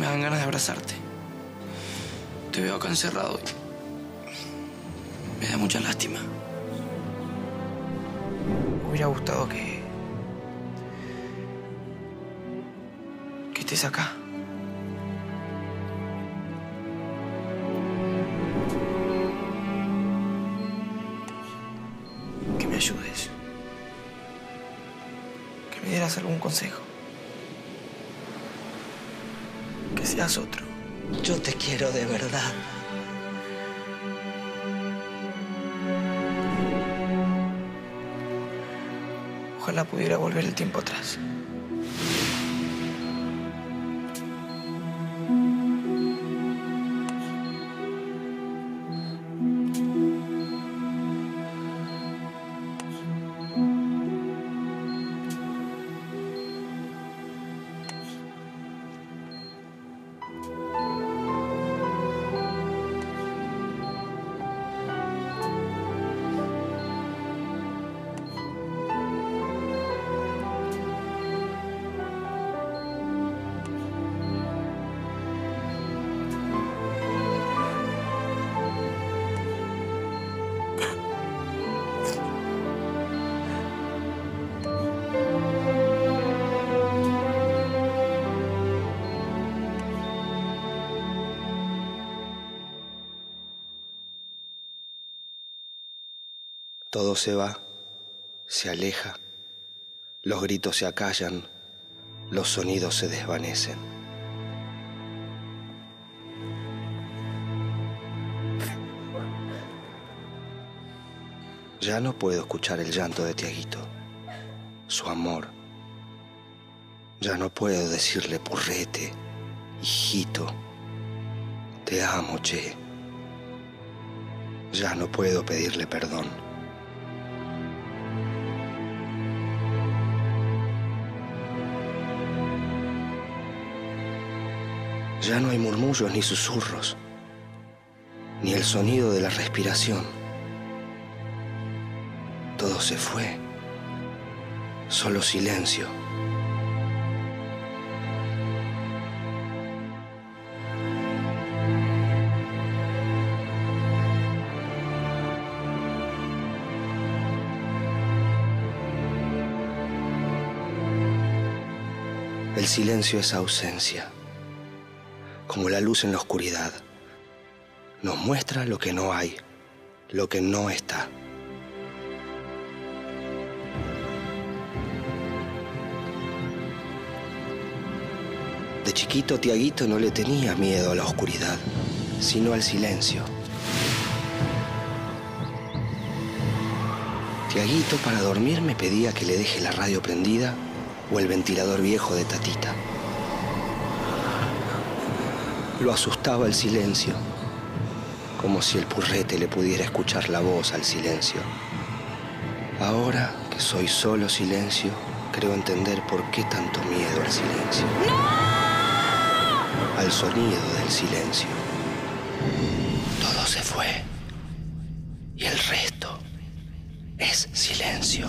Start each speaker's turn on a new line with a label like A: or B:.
A: dan ganas de abrazarte. Te veo acá encerrado y me da mucha lástima. Me hubiera gustado que... que estés acá. Que me ayudes. Que me dieras algún consejo. Que seas otro.
B: Yo te quiero de verdad.
A: Ojalá pudiera volver el tiempo atrás.
C: Todo se va, se aleja, los gritos se acallan, los sonidos se desvanecen. Ya no puedo escuchar el llanto de Tiaguito, su amor. Ya no puedo decirle purrete, hijito, te amo, che. Ya no puedo pedirle perdón. Ya no hay murmullos ni susurros, ni el sonido de la respiración. Todo se fue, solo silencio. El silencio es ausencia como la luz en la oscuridad. Nos muestra lo que no hay, lo que no está. De chiquito Tiaguito no le tenía miedo a la oscuridad, sino al silencio. Tiaguito para dormir me pedía que le deje la radio prendida o el ventilador viejo de Tatita. Lo asustaba el silencio, como si el purrete le pudiera escuchar la voz al silencio. Ahora que soy solo silencio, creo entender por qué tanto miedo al silencio. Al sonido del silencio. Todo se fue y el resto es silencio.